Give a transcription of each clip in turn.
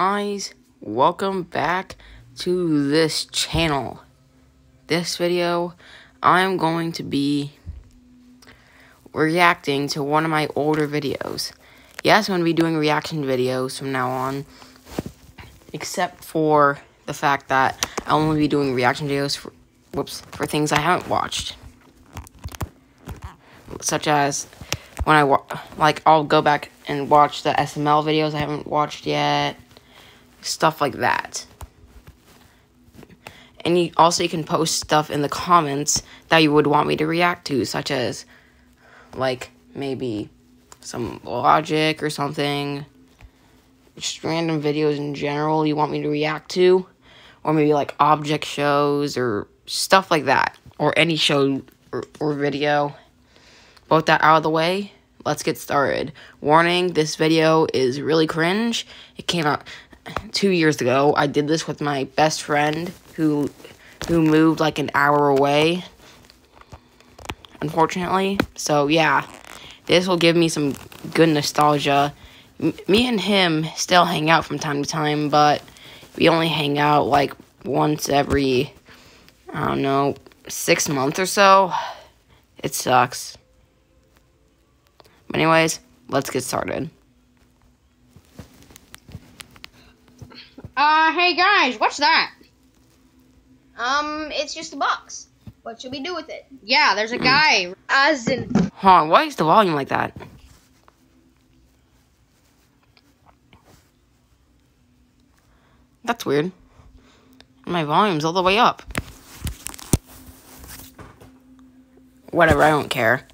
guys, welcome back to this channel. This video, I'm going to be reacting to one of my older videos. Yes, I'm going to be doing reaction videos from now on, except for the fact that I'll only be doing reaction videos for, whoops, for things I haven't watched. Such as when I like I'll go back and watch the SML videos I haven't watched yet, stuff like that. And you also you can post stuff in the comments that you would want me to react to, such as like maybe some logic or something, just random videos in general you want me to react to, or maybe like object shows or stuff like that, or any show or, or video. Both that out of the way, let's get started. Warning, this video is really cringe. It came out two years ago. I did this with my best friend who who moved like an hour away. Unfortunately. So yeah. This will give me some good nostalgia. M- me and him still hang out from time to time, but we only hang out like once every I don't know, six months or so. It sucks. But anyways, let's get started. Uh, hey guys, what's that? Um, it's just a box. What should we do with it? Yeah, there's a guy. As in, Huh, why is the volume like that? That's weird. My volume's all the way up. Whatever, I don't care.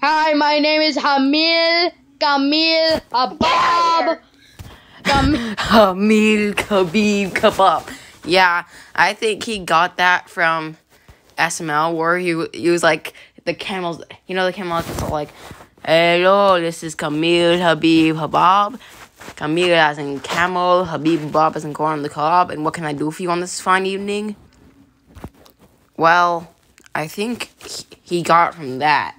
Hi, my name is Hamil Kamil Abab. Kam- Hamid Khabib Kebab. Yeah, I think he got that from SML where he, he was like the camels. You know the camels all like, "Hello, this is Kamil Habib Habab." Kamil as in camel, Habib Habab as in corn on the cob. And what can I do for you on this fine evening? Well, I think he got from that.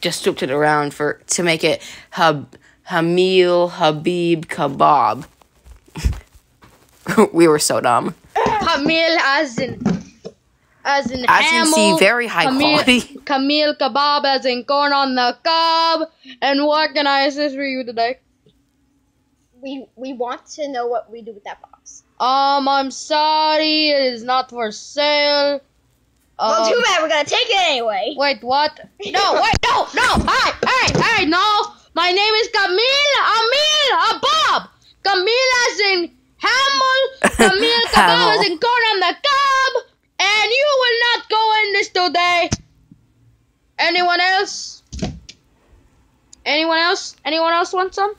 Just stripped it around for to make it Hab Hamil Habib Kebab. we were so dumb. Hamil as in as in As you can see, very high Kamil, quality. Kamil kebab as in corn on the cob. And what can I assist for you today? we we want to know what we do with that box. Um, I'm sorry, it is not for sale. Well, Um, too bad. We're gonna take it anyway. Wait, what? No, wait, no, no, hey, hey, hey, no. My name is Camille Amil Abab. Camille as in Hamel, Camille Kebab Hamel. as in corn on the cob. And you will not go in this today. Anyone else? Anyone else? Anyone else want some?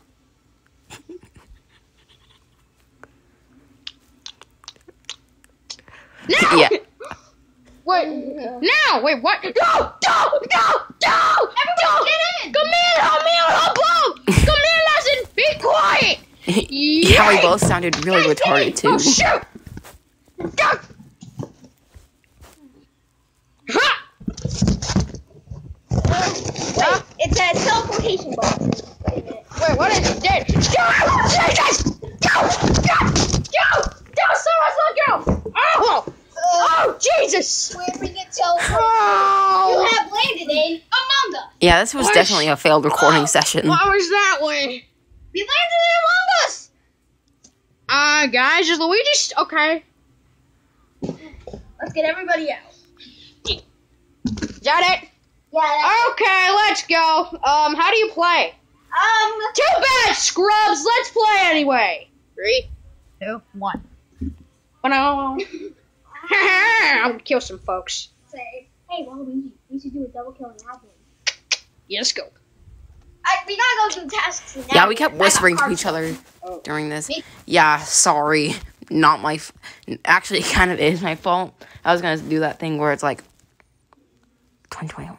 No! Yeah. Wait, now, wait, what? No, no, no, no! Everybody get in! Camille, Camille, above! Camille, listen, be quiet! yeah, we both sounded really Guys, get in! retarded oh, too. Oh, shoot! Go! Ha! Wait, it's a teleportation box. Wait a minute. Wait, what is it? Dead. Go! Jesus! Go! Go! Go! Go! Someone's let go! Oh! Oh, Jesus! Where we get teleported? Oh! You have landed in Among Us. Yeah, this was What? definitely a failed recording session. Why was that way? We landed in Among Us. Uh, guys, is Luigi st- okay? Let's get everybody out. Is that it? Yeah. Okay, let's go. Um, how do you play? Um. Too bad, scrubs. Let's play anyway. Three, two, one. Oh no! I'm gonna kill some folks. Say, hey, Waluigi, we should do a double kill and have one. Yeah, let's go. I, we gotta go do tasks. Now. Yeah, we kept whispering to each other Oh. during this. Me- Yeah, sorry. Not my. F- Actually, it kind of is my fault. I was gonna do that thing where it's like 2021.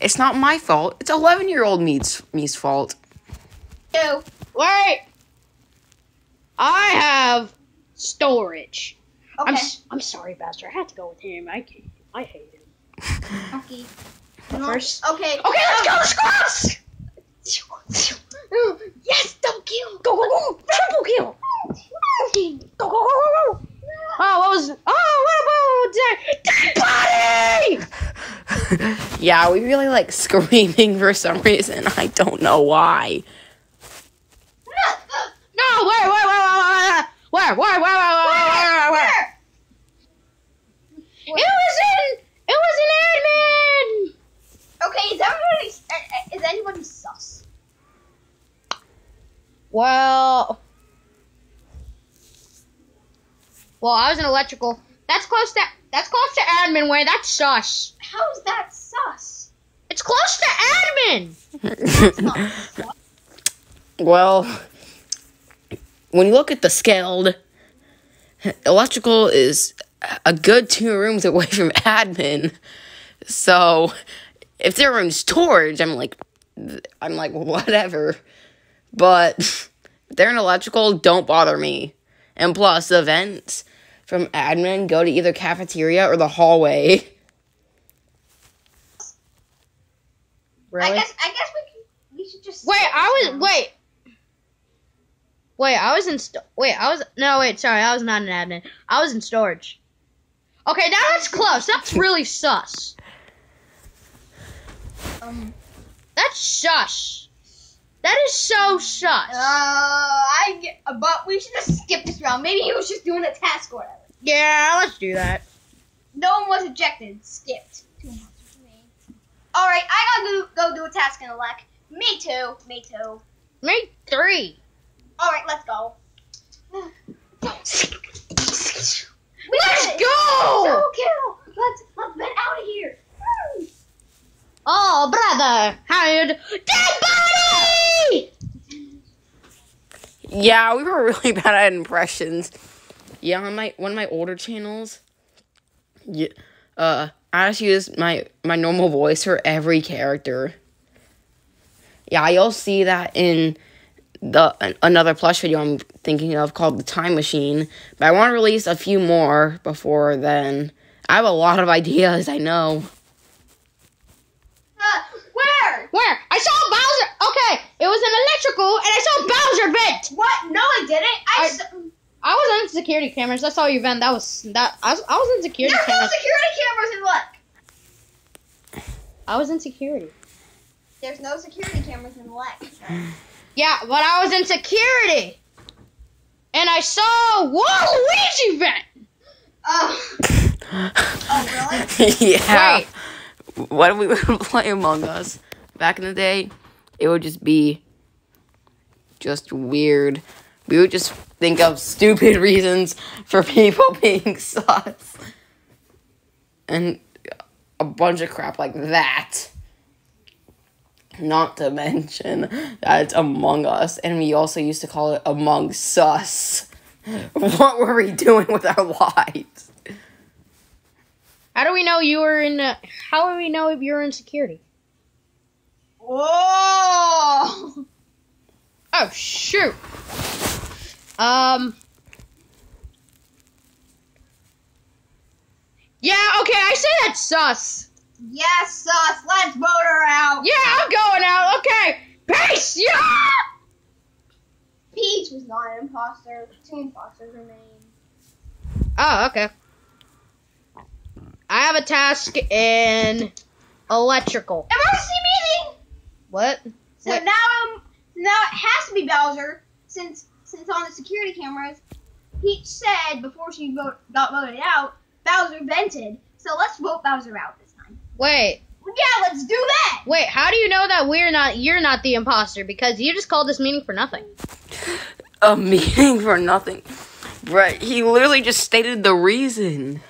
It's not my fault. It's 11 year old me's me's fault. Two. Wait. I have storage. Okay. I'm s- I'm sorry, Bastard. I had to go with him. I. I hate him. Okay. But first. Okay. Okay, let's go, scrubs. Yes, double kill. Go go go! Triple kill! Go go go go go! Oh, what was? Oh, what about dead, dead body? yeah, we really like screaming for some reason. I don't know why. No, where, where, where, where, where, where, where, where, where, where, where, where? It was in. It was in admin. Okay, is everybody uh, is anybody sus? Well, well, I was in electrical. That's close to. That's close to admin way. That's sus. How is that sus? It's close to admin. It's not well, when you look at the scaled, electrical is a good two rooms away from admin. So if they're in storage, I'm like, I'm like whatever. But they're in electrical, don't bother me. And plus, the vents from admin go to either cafeteria or the hallway. I guess I guess we can, we should just Wait, I was now. wait. Wait, I was in st- wait, I was no wait, sorry, I was not an admin. I was in storage. Okay, now that's close. That's really sus. Um, That's sus. That is so sus. uh, I get, but we should just skip this round. Maybe he was just doing a task or whatever. yeah, let's do that. No one was ejected. Skipped. Two months for me. All right, I gotta go, go do a task in the lec. Me too. Me too. Me three. All right, let's go. We Let's go! Double kill. Let's let's get out of here. Oh, brother, hired dead body. Yeah, we were really bad at impressions. Yeah, on my one of my older channels, yeah, uh, I just use my my normal voice for every character. Yeah, you'll see that in the an, another plush video I'm thinking of called the Time Machine. But I want to release a few more before then. I have a lot of ideas. I know. Uh, where? Where? I saw it was an electrical, and I saw Bowser vent. What? No, I didn't. I. I- s- I was on security cameras. I saw you vent. That was that. I was, I was in security There's no cameras. security cameras in lec. I was in security. There's no security cameras in lec. Yeah, but I was in security, and I saw Waluigi vent. Oh. oh, really? yeah. Wait. When we would play Among Us back in the day, it would just be just weird. We would just think of stupid reasons for people being sus. And a bunch of crap like that. Not to mention that it's Among Us, and we also used to call it Among Sus. What were we doing with our lives? How do we know you were in? Uh, how do we know if you're in security? Whoa! Oh shoot. Um. Yeah. Okay. I say that's sus. Yes, sus. Let's vote her out. Yeah, I'm going out. Okay. Peace. Yeah. Peach was not an imposter. Two imposters remain. Oh, okay. I have a task in electrical. Emergency. What? So Wait. now, um, now it has to be Bowser, since since on the security cameras, Peach said before she vote, got voted out, Bowser vented. So let's vote Bowser out this time. Wait. Yeah, let's do that. Wait. How do you know that we're not? You're not the imposter because you just called this meeting for nothing. a meeting for nothing. Right, he literally just stated the reason.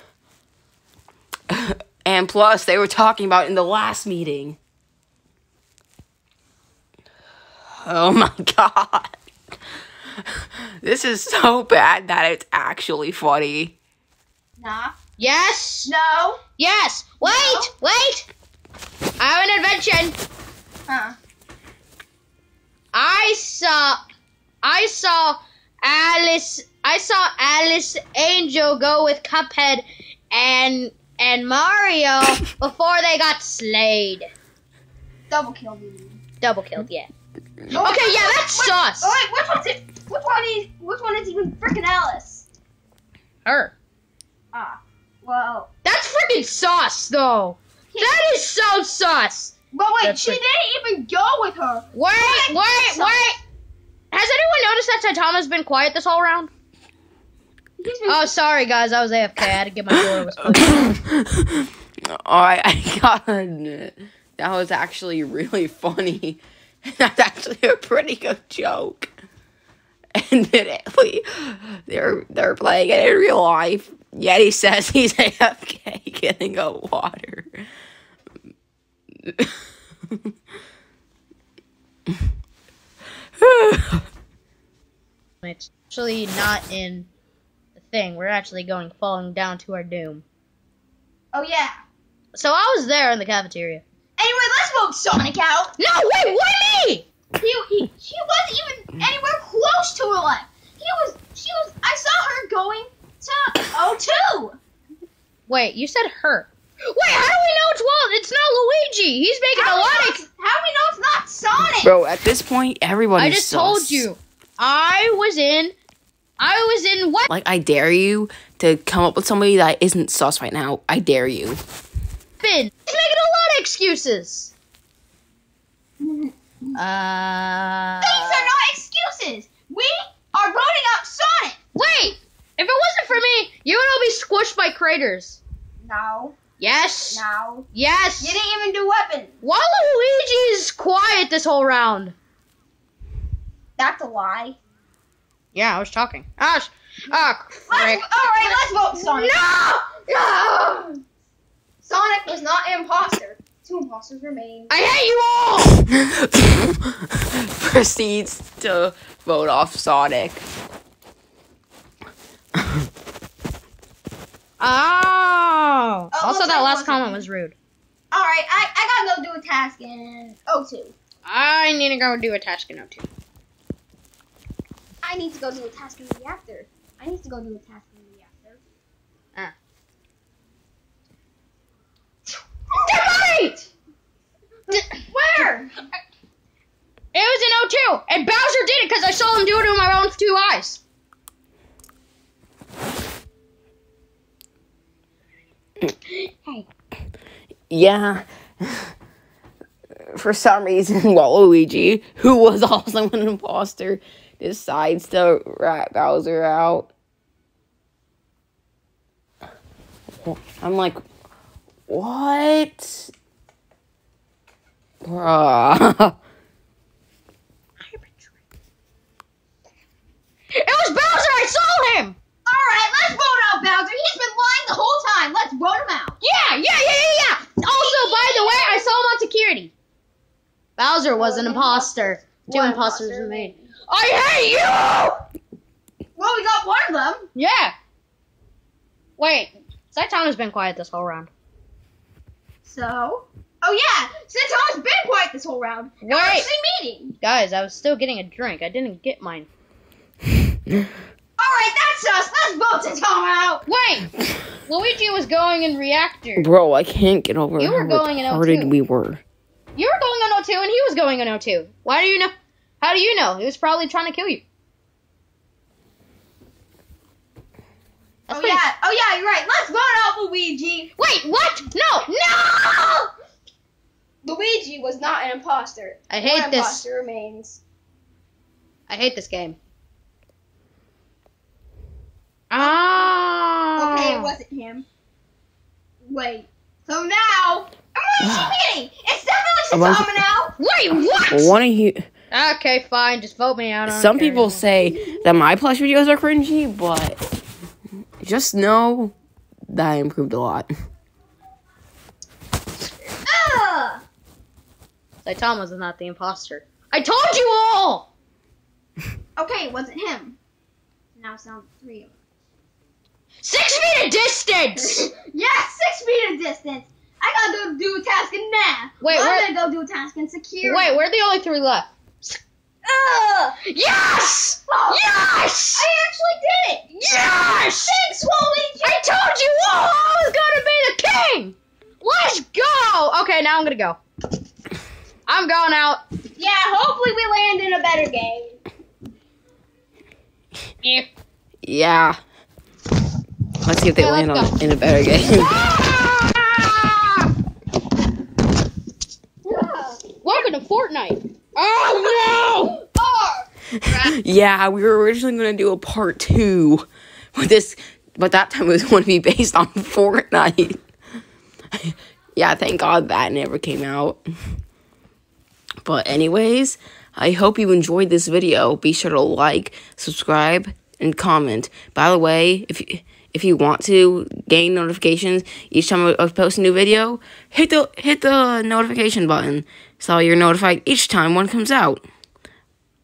and plus, they were talking about in the last meeting. Oh my god. This is so bad that it's actually funny. Nah. Yes. No. Yes. Wait. Wait. I have an invention. Huh. I saw. I saw Alice. I saw Alice Angel go with Cuphead and and Mario before they got slayed. Double kill, dude. Double killed, yeah. Okay, yeah, that's Wait, sus. Oh wait, which one's it? Which one is? Which one is even freaking Alice? Her. Ah, well. That's freaking sus, though. That is so sus. But wait, That's she like- didn't even go with her. Wait, What? wait, wait. Has anyone noticed that Saitama's been quiet this whole round? Oh, sorry, guys. I was AFK. I had to get my door was closed. Alright, I gotta admit, that was actually really funny. That's actually a pretty good joke. Admittedly, they're they're playing it in real life. Yet he says he's AFK getting a water. It's actually not in the thing. We're actually going falling down to our doom. oh yeah. So I was there in the cafeteria. Anyway, vote Sonic out. No, wait, why me? He, he, she wasn't even anywhere close to her left. He was, she was. I saw her going to O2. Wait, you said her. Wait, how do we know it's Walt? It's not Luigi. He's making How a lot of. it's- How do we know it's not Sonic? Bro, at this point, everybody's I just sus. told you. I was in. I was in what? Like, I dare you to come up with somebody that isn't sus right now. I dare you. Finn, he's making a lot of excuses. Uh. These are not excuses. We are voting out Sonic. Wait! If it wasn't for me, you would all be squished by craters. No, Yes. no. Yes. You didn't even do weapons. Waluigi's quiet this whole round. That's a lie. Yeah, I was talking. Gosh. Ah, Let's, all right, let's vote Sonic. No! No! Sonic was not an imposter. Two imposters remain. I hate you all! Proceeds to vote off Sonic. Oh. Oh, also, looks that last comment was rude. All right, I, I gotta go do a task in O2. I need to go do a task in O2. I need to go do a task in the reactor. I need to go do a task in the reactor. Ah. Get Where? It was in O2, and Bowser did it because I saw him do it with my own two eyes. Hey. Yeah. For some reason, Waluigi, who was also an imposter, decides to rat Bowser out. I'm like, what? Bruh. It was Bowser! I saw him! Alright, let's vote out Bowser. He's been lying the whole time. Let's vote him out. Yeah, yeah, yeah, yeah, yeah! Also, by the way, I saw him on security. Bowser was an oh, imposter. Two One imposters imposter remain. I hate you! Well, we got one of them. Yeah. Wait, Saitama's been quiet this whole round. So, oh yeah, since Tom's been quiet this whole round, Wait. we're actually meeting. Guys, I was still getting a drink. I didn't get mine. Alright, that's us. Let's vote to Tom out. Wait! Luigi was going in reactor. Bro, I can't get over You how were going in retarded O2. we were. You were going on O2 and he was going on O2. Why do you know? How do you know? He was probably trying to kill you. That's Oh yeah, oh yeah, you're right. Let's vote out Luigi. Wait, what? No, no! Luigi was not an imposter. I hate One this. imposter remains. I hate this game. Ah. Okay, it wasn't him. Wait. So now, I'm really meeting. It's definitely bunch of- now. Wait, what? One of you. Okay, fine. Just vote me out. Some people anymore. say that my plush videos are cringy, but just know that I improved a lot. Ugh. Saitama's not the imposter. I told you all. Okay, it wasn't him. Now it's down three of them. Six feet of distance. yes, six feet of distance. I gotta go do a task in math. Wait, I'm gonna go do a task in security. Wait, we're the only three left. Ugh. Yes! Oh, Yes! I actually did it. Yes! Thanks, Waluigi. I told you all I was gonna be the king! Let's go! Okay, now I'm gonna go. I'm going out. Yeah, hopefully we land in a better game. Yeah. Yeah. Let's see if they Okay, land on, in a better game. Ah! Welcome to Fortnite. Oh no! yeah, we were originally gonna do a part two, but this, but that time it was going to be based on Fortnite. yeah, thank God that never came out. But anyways, I hope you enjoyed this video. Be sure to like, subscribe, and comment. By the way, if you if you want to gain notifications each time I post a new video, hit the hit the notification button so you're notified each time one comes out.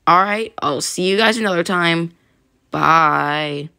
All right, I'll see you guys another time. Bye.